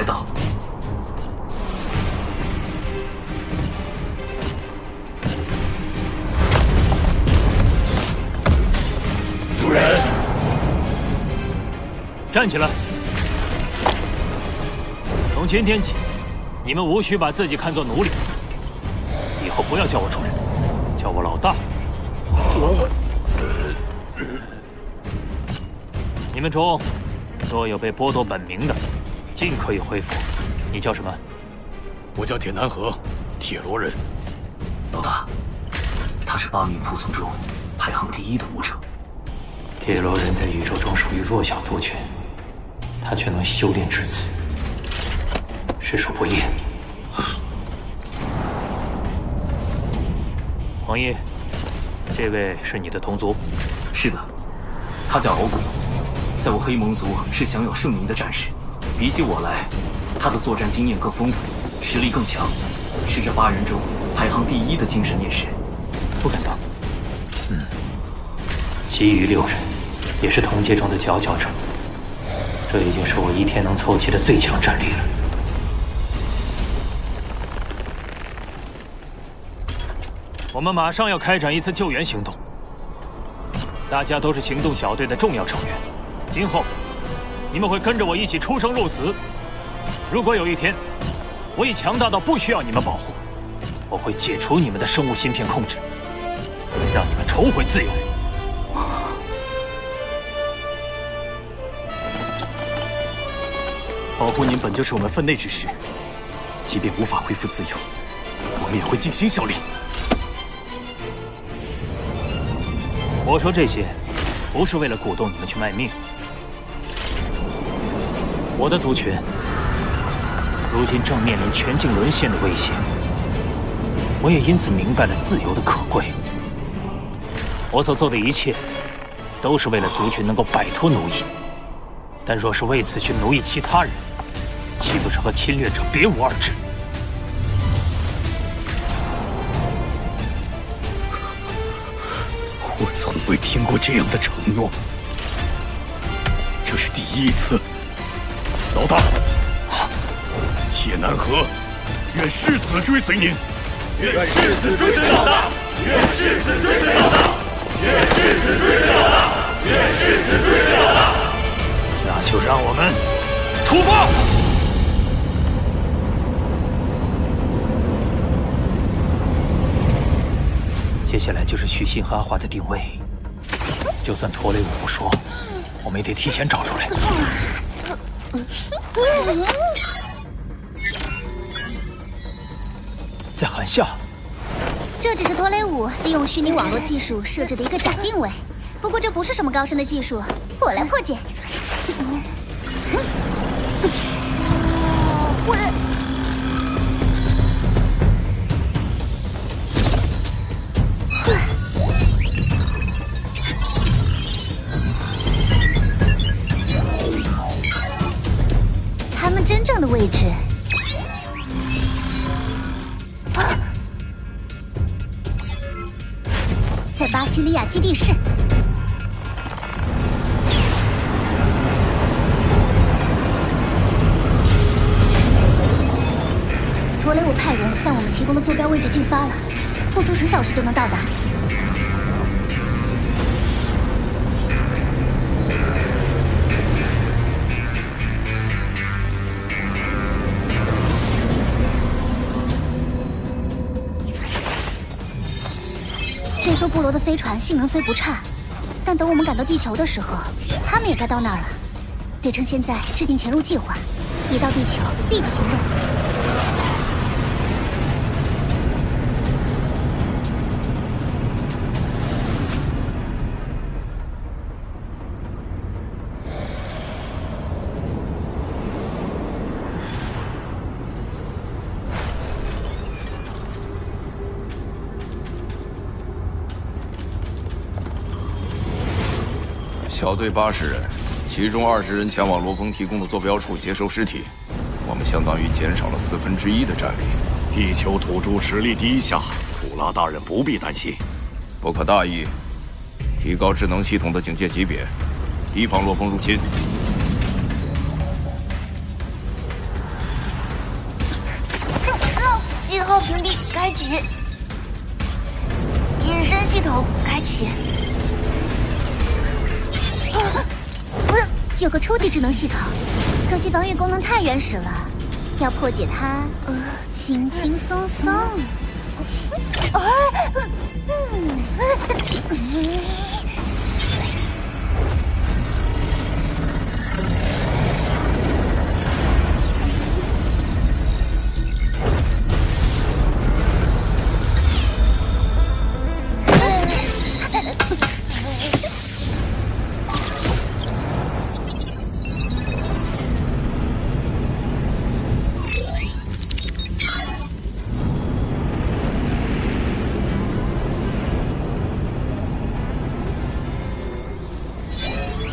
带到。主人，站起来！从今天起，你们无需把自己看作奴隶，以后不要叫我主人，叫我老大。你们中所有被剥夺本名的，尽可以恢复。你叫什么？我叫铁南河，铁罗人。老大，他是八名仆从中排行第一的武者。铁罗人在宇宙中属于弱小族群，他却能修炼至此，实属不易。黄衣，这位是你的同族？是的，他叫敖古，在我黑蒙族是享有盛名的战士。比起我来，他的作战经验更丰富，实力更强，是这八人中排行第一的精神念师。不敢当。嗯，其余六人也是同阶中的佼佼者，这已经是我一天能凑齐的最强战力了。我们马上要开展一次救援行动，大家都是行动小队的重要成员，今后你们会跟着我一起出生入死。如果有一天我已强大到不需要你们保护，我会解除你们的生物芯片控制，让你们重回自由。保护您本就是我们分内之事，即便无法恢复自由，我们也会尽心效力。我说这些，不是为了鼓动你们去卖命。我的族群如今正面临全境沦陷的威胁，我也因此明白了自由的可贵。我所做的一切，都是为了族群能够摆脱奴役。但若是为此去奴役其他人，岂不是和侵略者别无二致？我从未听过这样的承诺，这是第一次。老大，铁南河，愿誓死追随您。愿誓死追随老大。愿誓死追随老大。愿誓死追随老大。愿誓死追随老大。那就让我们出发。接下来就是许信和阿华的定位，就算陀雷我不说，我们也得提前找出来。在含笑，这只是拖雷舞利用虚拟网络技术设置的一个假定位，不过这不是什么高深的技术，我来破解。我。真正的位置，在巴西利亚基地室。托雷我派人向我们提供的坐标位置进发了，不出十小时就能到达。这艘部落的飞船性能虽不差，但等我们赶到地球的时候，他们也该到那儿了。得趁现在制定潜入计划，一到地球立即行动。小队八十人其中二十人前往罗峰提供的坐标处接收尸体我们相当于减少了四分之一的战力。地球土著实力低下普拉大人不必担心不可大意提高智能系统的警戒级别提防罗峰入侵。信号屏蔽开启。隐身系统开启。有个初级智能系统，可惜防御功能太原始了，要破解它，呃，轻轻松松。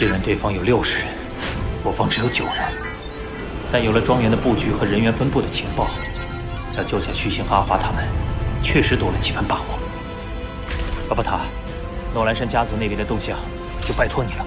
虽然对方有六十人，我方只有九人，但有了庄园的布局和人员分布的情报，要救下虚心阿华他们，确实多了几分把握。阿巴塔，诺兰山家族那边的动向，就拜托你了。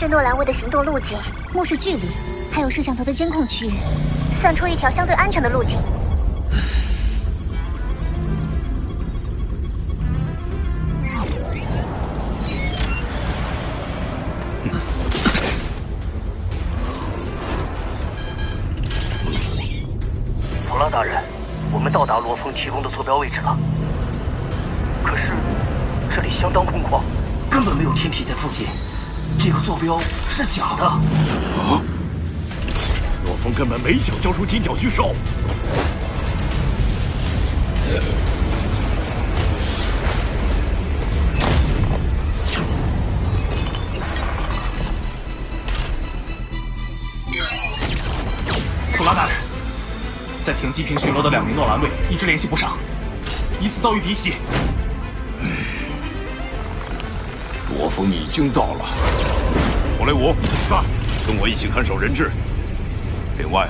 根据诺兰卫的行动路径、目视距离，还有摄像头的监控区域，算出一条相对安全的路径。普拉大人，我们到达罗峰提供的坐标位置了。可是这里相当空旷，根本没有天体在附近。这个坐标是假的。啊！罗峰根本没想交出金角巨兽。普拉大人，在停机坪巡逻的两名诺兰卫一直联系不上，疑似遭遇敌袭。罗峰已经到了，火雷五在，跟我一起看守人质。另外，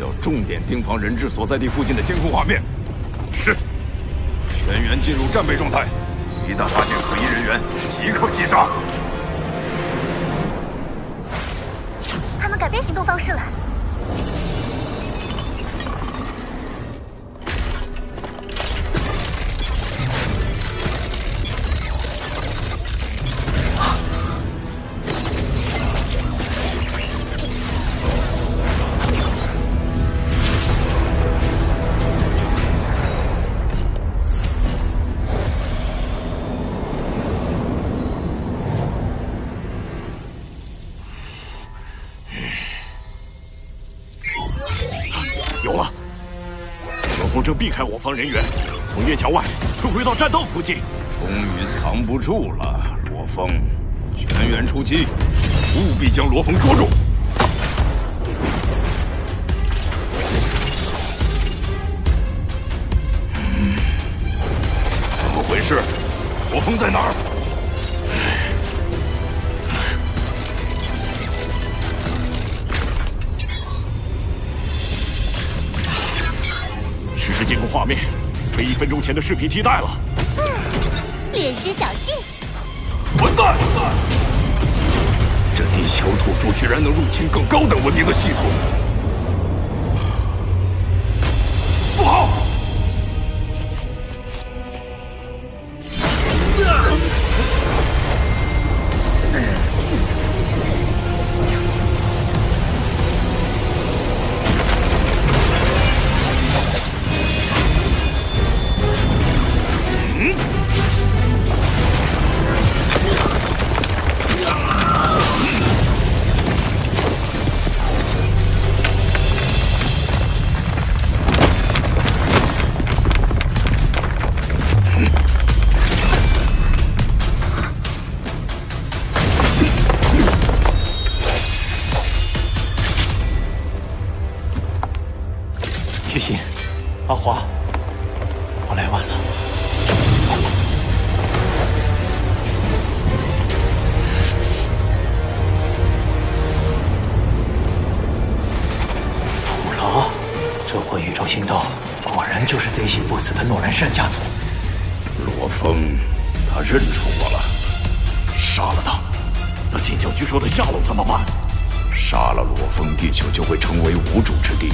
要重点盯防人质所在地附近的监控画面。是，全员进入战备状态，一旦发现可疑人员，即刻击杀。他们改变行动方式了。避开我方人员，从月桥外撤回到栈道附近。终于藏不住了，罗峰，全员出击，务必将罗峰捉住。嗯，怎么回事？罗峰在哪儿？时监控画面被一分钟前的视频替代了。略施小计。混蛋！这地球土著居然能入侵更高等文明的系统，许昕，阿华，我来晚了。苦劳，这伙宇宙星斗果然就是贼心不死的诺兰山家族。罗峰，他认出我了，杀了他，那禁教巨兽的下落怎么办？杀了罗峰，地球就会成为无主之地，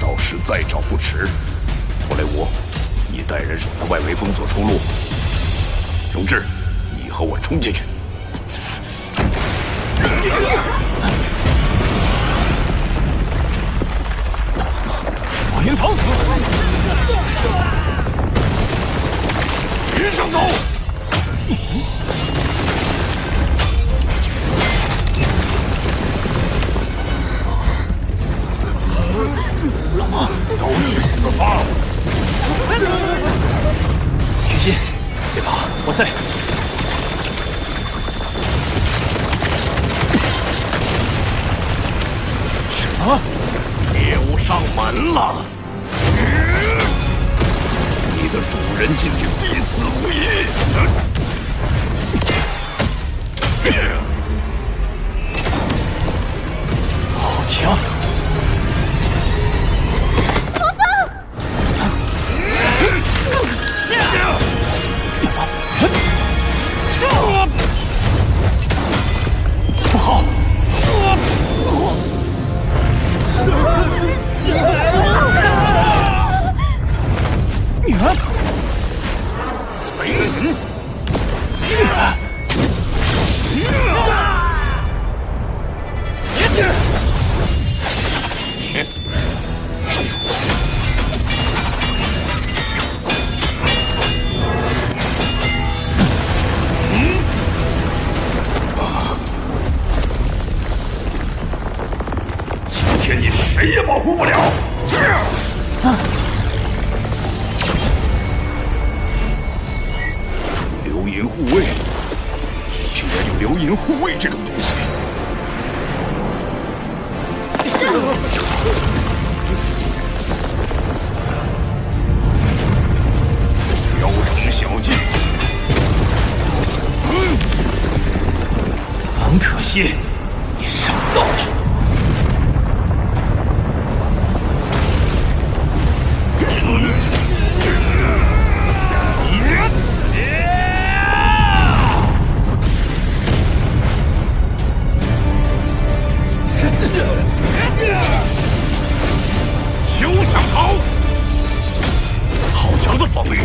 到时再找不迟。托雷吴，你带人守在外围封锁出路。荣志，你和我冲进去。火云腾，云上走！了！你的主人今天必死无疑！好强！天你谁也保护不了！流银护卫，居然有流银护卫这种东西！雕虫小技，很可惜，你上不到。强的防御！